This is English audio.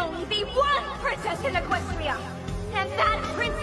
only be one princess in Equestria! And that princess